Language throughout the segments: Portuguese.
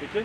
Bitte?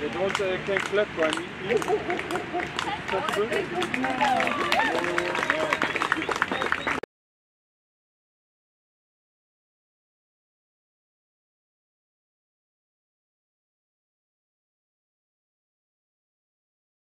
They don't uh, can clap when.